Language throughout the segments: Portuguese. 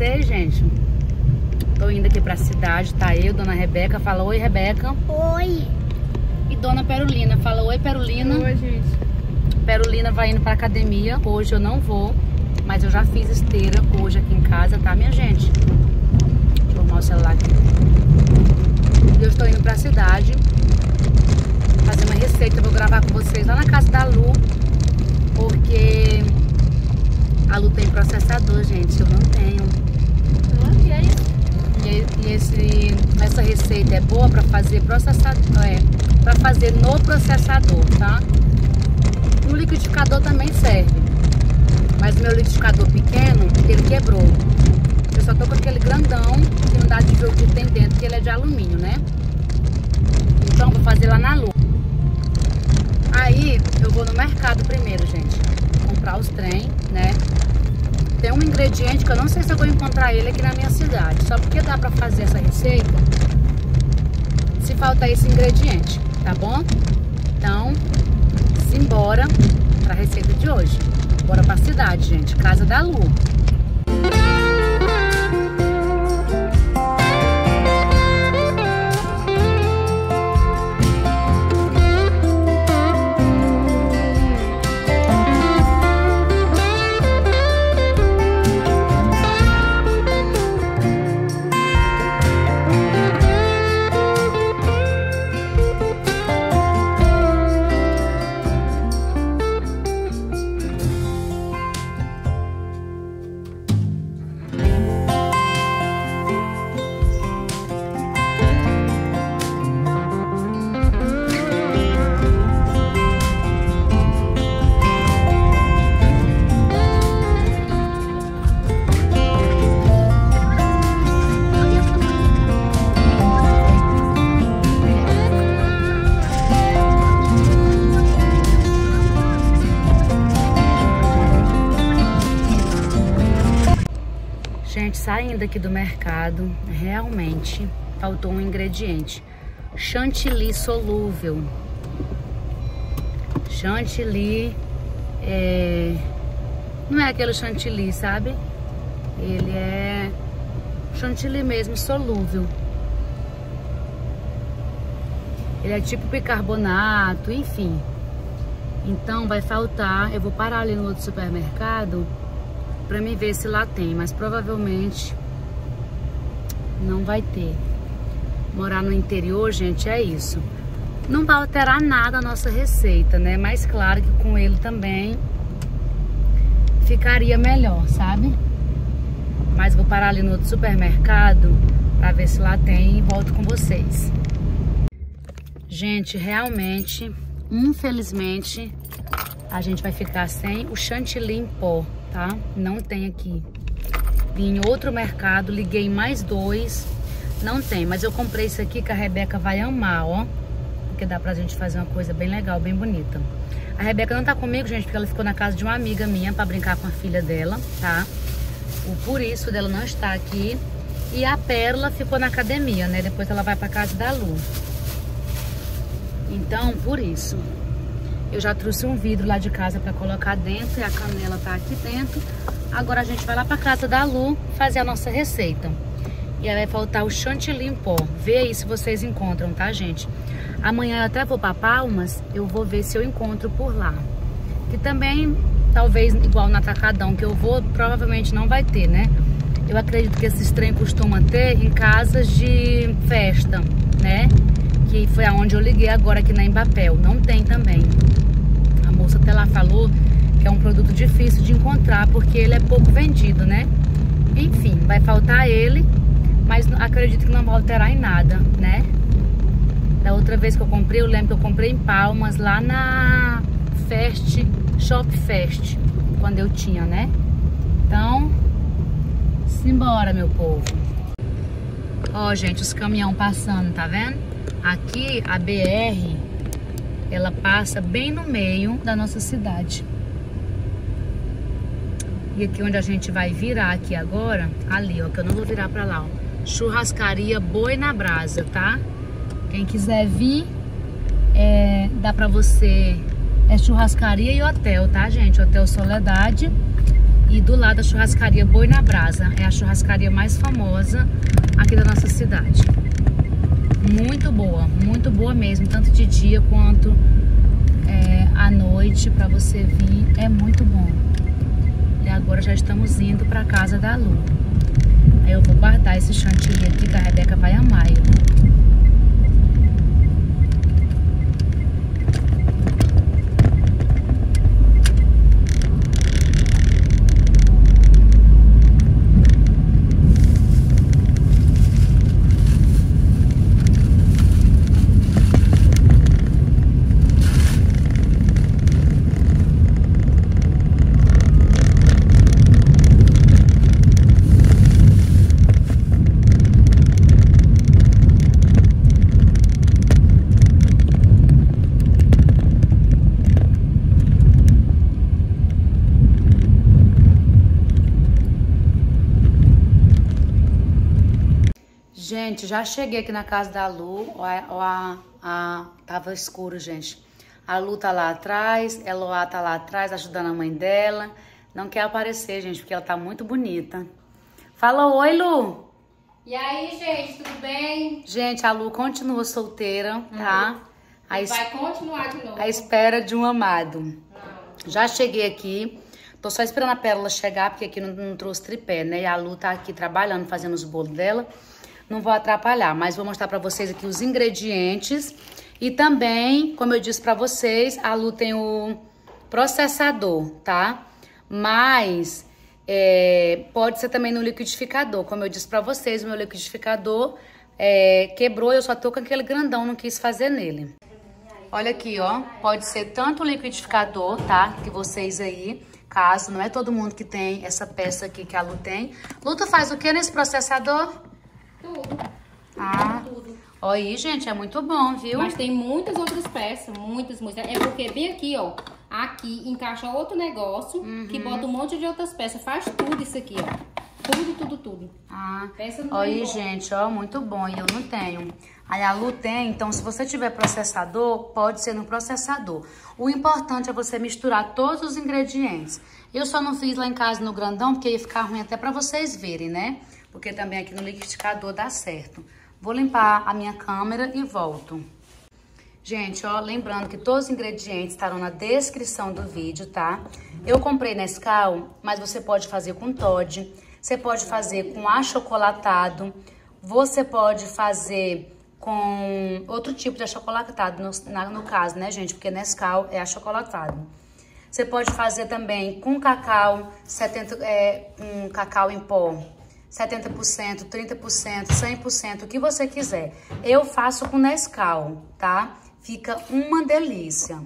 vocês, gente? Tô indo aqui pra cidade, tá eu, dona Rebeca. Fala oi, Rebeca. Oi. E dona Perulina. Fala oi, Perulina. Oi, gente. Perulina vai indo pra academia. Hoje eu não vou, mas eu já fiz esteira hoje aqui em casa, tá, minha gente? Deixa eu arrumar o celular aqui. Eu estou indo pra cidade fazer uma receita. Eu vou gravar com vocês lá na casa da Lu, porque a Lu tem processador, gente. Eu não tenho. Que é isso? E, e esse, essa receita é boa para fazer processador, é, para fazer no processador, tá? No liquidificador também serve. Mas meu liquidificador pequeno, ele quebrou. Eu só tô com aquele grandão que não dá de ver o que tem dentro, que ele é de alumínio, né? Então vou fazer lá na lua. Aí eu vou no mercado primeiro, gente. Comprar os trem, né? Tem um ingrediente que eu não sei se eu vou encontrar ele aqui na minha cidade. Só porque dá pra fazer essa receita se faltar esse ingrediente, tá bom? Então, simbora pra receita de hoje. Bora pra cidade, gente. Casa da Lu. Aqui do mercado, realmente faltou um ingrediente. Chantilly solúvel. Chantilly é... não é aquele chantilly, sabe? Ele é chantilly mesmo, solúvel. Ele é tipo bicarbonato, enfim. Então vai faltar, eu vou parar ali no outro supermercado para mim ver se lá tem, mas provavelmente não vai ter. Morar no interior, gente, é isso. Não vai alterar nada a nossa receita, né? Mas claro que com ele também ficaria melhor, sabe? Mas vou parar ali no outro supermercado para ver se lá tem e volto com vocês. Gente, realmente, infelizmente, a gente vai ficar sem o chantilly em pó tá? Não tem aqui. Vim em outro mercado, liguei mais dois, não tem. Mas eu comprei isso aqui que a Rebeca vai amar, ó. Porque dá pra gente fazer uma coisa bem legal, bem bonita. A Rebeca não tá comigo, gente, porque ela ficou na casa de uma amiga minha pra brincar com a filha dela, tá? O por isso dela não está aqui. E a Pérola ficou na academia, né? Depois ela vai pra casa da Lu. Então, por isso. Eu já trouxe um vidro lá de casa para colocar dentro e a canela tá aqui dentro. Agora a gente vai lá para casa da Lu fazer a nossa receita. E aí vai faltar o chantilly em pó. Vê aí se vocês encontram, tá, gente? Amanhã eu até vou para Palmas, eu vou ver se eu encontro por lá. Que também, talvez igual no Atacadão que eu vou, provavelmente não vai ter, né? Eu acredito que esses trem costumam ter em casas de festa, né? Que foi aonde eu liguei agora aqui na Embapel. Não tem também moça até lá falou que é um produto difícil de encontrar porque ele é pouco vendido, né? Enfim, vai faltar ele, mas acredito que não vai alterar em nada, né? Da outra vez que eu comprei, eu lembro que eu comprei em Palmas, lá na Fest, Shop Fest, quando eu tinha, né? Então, simbora, meu povo. Ó, gente, os caminhão passando, tá vendo? Aqui, a BR ela passa bem no meio da nossa cidade. E aqui onde a gente vai virar aqui agora, ali, ó, que eu não vou virar pra lá, ó. Churrascaria Boi na Brasa, tá? Quem quiser vir, é, dá pra você... É churrascaria e hotel, tá, gente? Hotel Soledade. e do lado a churrascaria Boi na Brasa. É a churrascaria mais famosa aqui da nossa cidade. Muito boa, muito boa mesmo, tanto de dia quanto é, à noite para você vir. É muito bom. E agora já estamos indo para casa da Lu. Aí eu vou guardar esse chantilly aqui que a Rebeca vai amar. Eu. Gente, já cheguei aqui na casa da Lu. Ó, ó, a, a, tava escuro, gente. A Lu tá lá atrás, Eloá tá lá atrás ajudando a mãe dela. Não quer aparecer, gente, porque ela tá muito bonita. Fala oi, Lu. E aí, gente, tudo bem? Gente, a Lu continua solteira, tá? Uhum. A Vai continuar de novo. A espera de um amado. Não. Já cheguei aqui. Tô só esperando a Pérola chegar, porque aqui não, não trouxe tripé, né? E a Lu tá aqui trabalhando, fazendo os bolos dela não vou atrapalhar, mas vou mostrar para vocês aqui os ingredientes. E também, como eu disse para vocês, a Lu tem o processador, tá? Mas é, pode ser também no liquidificador. Como eu disse para vocês, o meu liquidificador é, quebrou, eu só tô com aquele grandão, não quis fazer nele. Olha aqui, ó, pode ser tanto o liquidificador, tá? Que vocês aí, caso não é todo mundo que tem essa peça aqui que a Lu tem. Lu, tu faz o que nesse processador? Tudo. Ah. Tudo. Aí, gente, é muito bom, viu? Mas tem muitas outras peças, muitas, muitas. É porque bem aqui, ó, aqui encaixa outro negócio uhum. que bota um monte de outras peças. Faz tudo isso aqui, ó. Tudo, tudo, tudo. Ah, Pensa no aí, gente, ó, muito bom. E eu não tenho. Aí a Lu tem, então se você tiver processador, pode ser no processador. O importante é você misturar todos os ingredientes. Eu só não fiz lá em casa no grandão, porque ia ficar ruim até pra vocês verem, né? Porque também aqui no liquidificador dá certo. Vou limpar a minha câmera e volto. Gente, ó, lembrando que todos os ingredientes estarão na descrição do vídeo, tá? Eu comprei Nescau, mas você pode fazer com Todd, você pode fazer com achocolatado, você pode fazer com outro tipo de achocolatado, no, na, no caso, né, gente? Porque Nescau é achocolatado. Você pode fazer também com cacau, 70, é, um cacau em pó, 70%, 30%, 100%, o que você quiser. Eu faço com Nescau, tá? Fica uma delícia.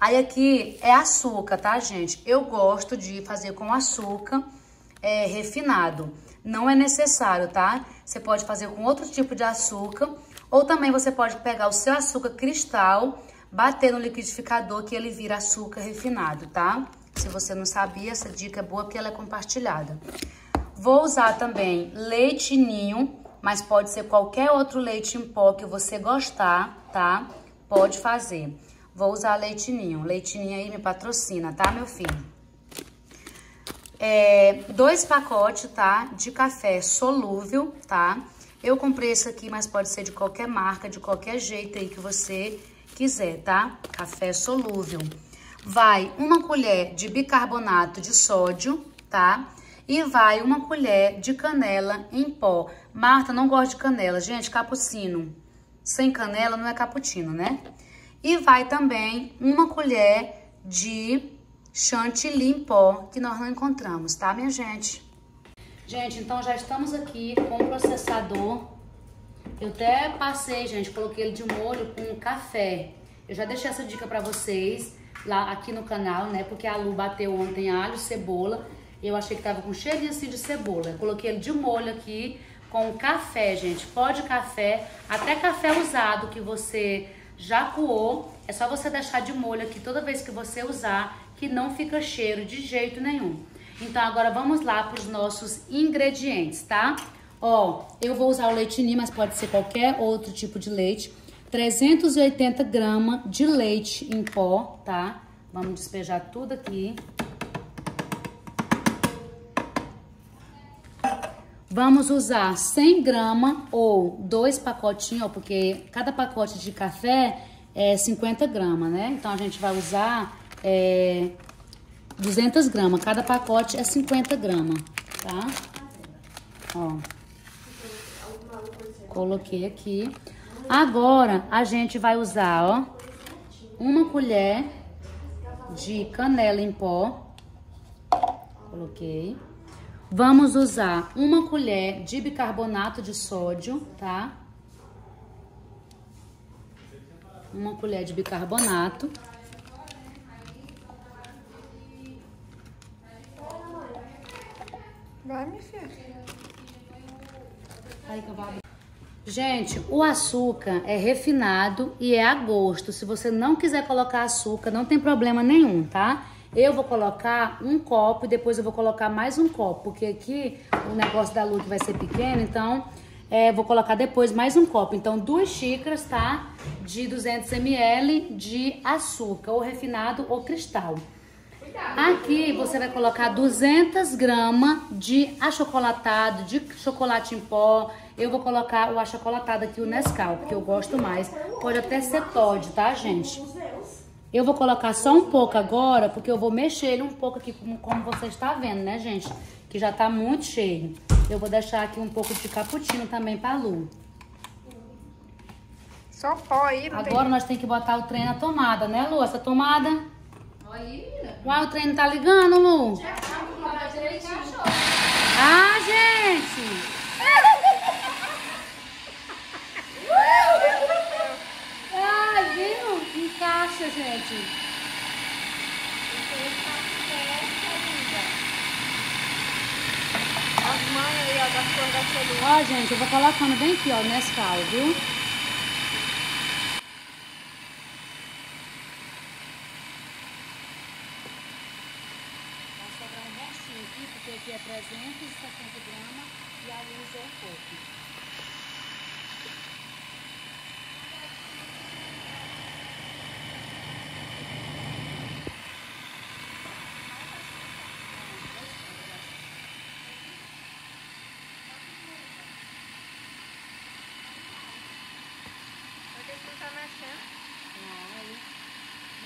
Aí aqui é açúcar, tá, gente? Eu gosto de fazer com açúcar é, refinado. Não é necessário, tá? Você pode fazer com outro tipo de açúcar. Ou também você pode pegar o seu açúcar cristal, bater no liquidificador que ele vira açúcar refinado, tá? Se você não sabia, essa dica é boa porque ela é compartilhada. Vou usar também leite ninho, mas pode ser qualquer outro leite em pó que você gostar, tá? Pode fazer. Vou usar leite ninho. Leite ninho aí me patrocina, tá, meu filho? É, dois pacotes, tá? De café solúvel, tá? Eu comprei esse aqui, mas pode ser de qualquer marca, de qualquer jeito aí que você quiser, tá? Café solúvel. Vai uma colher de bicarbonato de sódio, tá? E vai uma colher de canela em pó. Marta não gosta de canela. Gente, capucino sem canela não é cappuccino, né? E vai também uma colher de chantilly em pó, que nós não encontramos, tá, minha gente? Gente, então já estamos aqui com o processador. Eu até passei, gente, coloquei ele de molho com café. Eu já deixei essa dica pra vocês lá aqui no canal, né? Porque a Lu bateu ontem alho, cebola eu achei que tava com cheirinho assim de cebola. Eu coloquei ele de molho aqui com café, gente. Pó de café, até café usado que você já coou. É só você deixar de molho aqui toda vez que você usar, que não fica cheiro de jeito nenhum. Então agora vamos lá para os nossos ingredientes, tá? Ó, eu vou usar o leite ninho, mas pode ser qualquer outro tipo de leite. 380 gramas de leite em pó, tá? Vamos despejar tudo aqui. Vamos usar 100 gramas ou dois pacotinhos, porque cada pacote de café é 50 gramas, né? Então, a gente vai usar é, 200 gramas. Cada pacote é 50 gramas, tá? Ó. Coloquei aqui. Agora, a gente vai usar, ó, uma colher de canela em pó. Coloquei. Vamos usar uma colher de bicarbonato de sódio, tá? Uma colher de bicarbonato. Vai, minha filha. Aí, Gente, o açúcar é refinado e é a gosto. Se você não quiser colocar açúcar, não tem problema nenhum, tá? Eu vou colocar um copo e depois eu vou colocar mais um copo, porque aqui o negócio da luz vai ser pequeno, então é, vou colocar depois mais um copo. Então, duas xícaras, tá? De 200 ml de açúcar, ou refinado ou cristal. Aqui você vai colocar 200 gramas de achocolatado, de chocolate em pó. Eu vou colocar o achocolatado aqui, o Nescau, porque eu gosto mais. Pode até ser Todd, tá, gente? Eu vou colocar só um pouco agora, porque eu vou mexer ele um pouco aqui, como, como você está vendo, né, gente? Que já tá muito cheio. Eu vou deixar aqui um pouco de cappuccino também pra Lu. Só pó aí, não Agora tem... nós temos que botar o trem na tomada, né, Lu? Essa tomada... Aí, menina. Uai, o trem não tá ligando, Lu? Já sabe que vai direitinho. Ah, gente! Ai, viu? Encaixa, gente. As mães aí, ó, das cores da celular. Ó, gente, eu vou colocando bem aqui, ó, nesse caldo, viu? Um restinho aqui, porque aqui é 370 gramas e a luz é um pouco. Vai ter que ficar mexendo. Não, aí...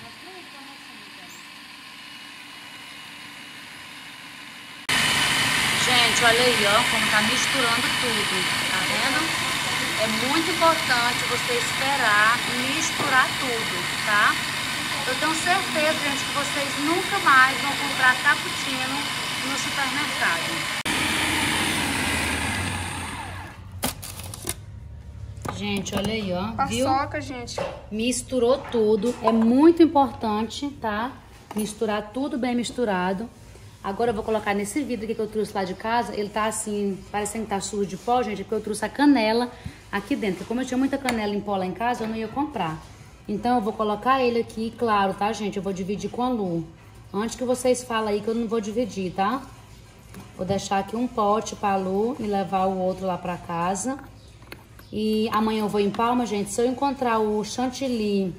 Mas peraí, tá mostrando, cara. Gente, olha aí, ó, como tá misturando tudo, tá vendo? É muito importante você esperar misturar tudo, tá? Eu tenho certeza, gente, que vocês nunca mais vão comprar cappuccino no supermercado. Gente, olha aí, ó, viu? Paçoca, gente. Misturou tudo. É muito importante, tá? Misturar tudo bem misturado. Agora eu vou colocar nesse vidro que eu trouxe lá de casa. Ele tá assim, parecendo que tá sujo de pó, gente. É porque eu trouxe a canela aqui dentro. Como eu tinha muita canela em pó lá em casa, eu não ia comprar. Então eu vou colocar ele aqui, claro, tá, gente? Eu vou dividir com a Lu. Antes que vocês falem aí que eu não vou dividir, tá? Vou deixar aqui um pote pra Lu e levar o outro lá pra casa. E amanhã eu vou em Palma, gente. Se eu encontrar o chantilly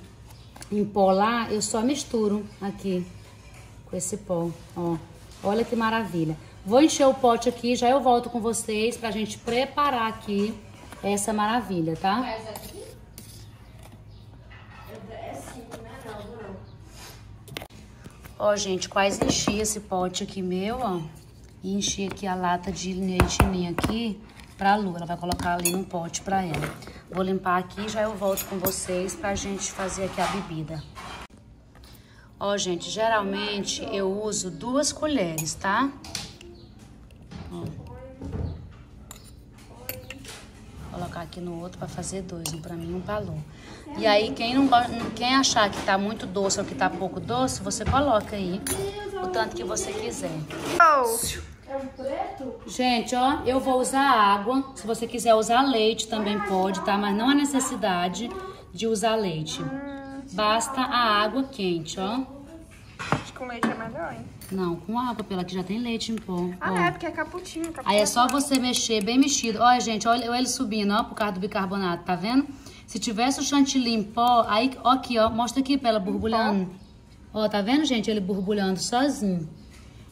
em pó lá, eu só misturo aqui com esse pó, ó. Olha que maravilha. Vou encher o pote aqui, já eu volto com vocês pra gente preparar aqui essa maravilha, tá? Aqui, Ó, gente, quase enchi esse pote aqui meu, ó. E enchi aqui a lata de leite ninho aqui pra Lu. Ela vai colocar ali num pote pra ela. Vou limpar aqui e já eu volto com vocês pra gente fazer aqui a bebida. Ó, gente, geralmente eu uso duas colheres, tá? Ó. Vou colocar aqui no outro pra fazer dois, um pra mim e um pra Lu. E aí, quem, não, quem achar que tá muito doce ou que tá pouco doce, você coloca aí o tanto que você quiser. Gente, ó, eu vou usar água. Se você quiser usar leite também pode, tá? Mas não há necessidade de usar leite. Basta a água quente, ó. acho que com leite é melhor, hein? Não, com água, pela que já tem leite em pó. Ah, ó. é, porque é caputinho. caputinho Aí é só você mexer bem mexido. Olha, gente, olha ele subindo, ó, por causa do bicarbonato, tá vendo? Se tivesse o chantilly em pó, aí, ó, aqui, ó, mostra aqui pra ela borbulhando. Ó, tá vendo, gente, ele borbulhando sozinho.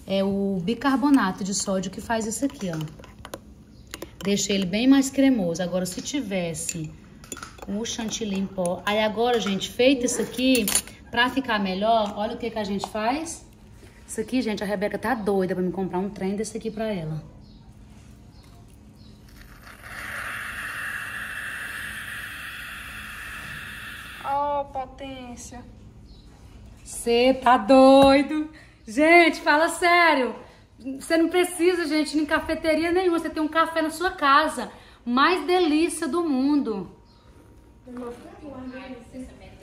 É o bicarbonato de sódio que faz isso aqui, ó. deixa ele bem mais cremoso. Agora, se tivesse o chantilly em pó... Aí agora, gente, feito isso aqui, pra ficar melhor, olha o que, que a gente faz. Isso aqui, gente, a Rebeca tá doida pra me comprar um trem desse aqui pra ela. Oh, potência. Você tá doido? Gente, fala sério. Você não precisa, gente, ir em cafeteria nenhuma. Você tem um café na sua casa. Mais delícia do mundo.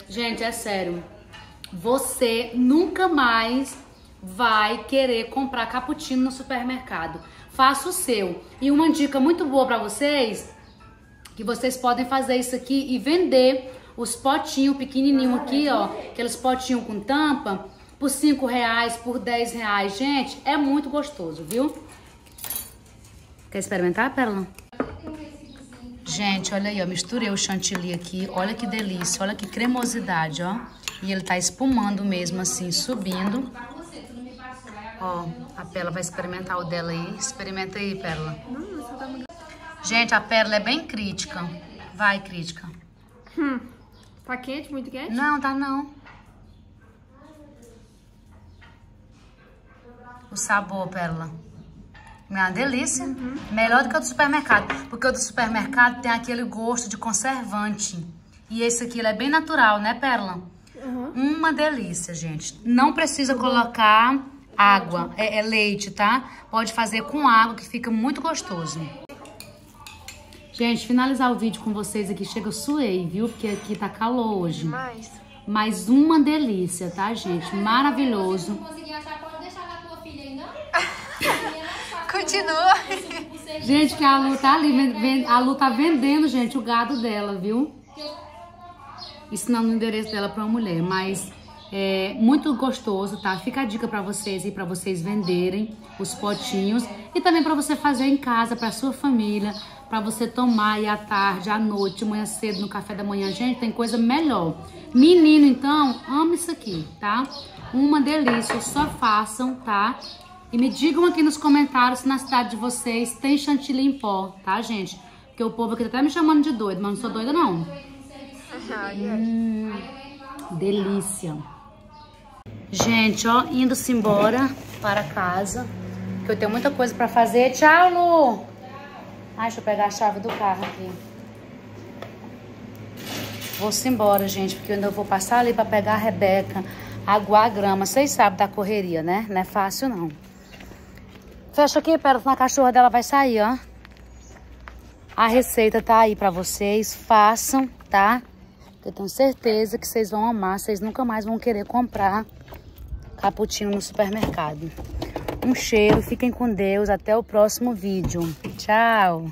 Gente, é sério. Você nunca mais vai querer comprar cappuccino no supermercado. Faça o seu. E uma dica muito boa pra vocês, que vocês podem fazer isso aqui e vender os potinhos pequenininho aqui, ó, aqueles potinhos com tampa, por 5 reais, por 10 reais. Gente, é muito gostoso, viu? Quer experimentar, Pérola? Gente, olha aí, ó, misturei o chantilly aqui, olha que delícia, olha que cremosidade, ó. E ele tá espumando mesmo, assim, subindo. Ó, a Pérola vai experimentar o dela aí. Experimenta aí, Pérola. Gente, a Pérola é bem crítica. Vai, crítica. Hum. Tá quente? Muito quente? Não, tá não. O sabor, Pérola. É uma delícia. Melhor do que o do supermercado. Porque o do supermercado tem aquele gosto de conservante. E esse aqui ele é bem natural, né, Pérola? Uma delícia, gente. Não precisa colocar água. É, é leite, tá? Pode fazer com água que fica muito gostoso. Gente, finalizar o vídeo com vocês aqui. Chega, eu suei, viu? Porque aqui tá calor hoje. Mais. Mas uma delícia, tá, gente? Maravilhoso. Consegui achar, pode deixar na tua filha aí, não? Continua. Gente, que a Lu tá ali, a Lu tá vendendo, gente, o gado dela, viu? Ensinando o endereço dela pra uma mulher, mas é muito gostoso, tá? Fica a dica pra vocês e pra vocês venderem os potinhos e também pra você fazer em casa pra sua família, pra você tomar aí à tarde, à noite, manhã cedo no café da manhã. Gente, tem coisa melhor. Menino, então, ama isso aqui, tá? Uma delícia, só façam, tá? E me digam aqui nos comentários se na cidade de vocês tem chantilly em pó, tá, gente? Porque o povo aqui tá até me chamando de doido, mas não sou doida, não. Hum, delícia. Gente, ó, indo-se embora para casa, que eu tenho muita coisa pra fazer. Tchau, Lu! Ai, deixa eu pegar a chave do carro aqui. Vou-se embora, gente, porque eu ainda vou passar ali pra pegar a Rebeca, aguar a grama. Vocês sabem da correria, né? Não é fácil, não. Fecha aqui, pera, senão a cachorra dela vai sair, ó. A receita tá aí pra vocês. Façam, tá? Eu tenho certeza que vocês vão amar. Vocês nunca mais vão querer comprar cappuccino no supermercado. Um cheiro, fiquem com Deus. Até o próximo vídeo. Tchau!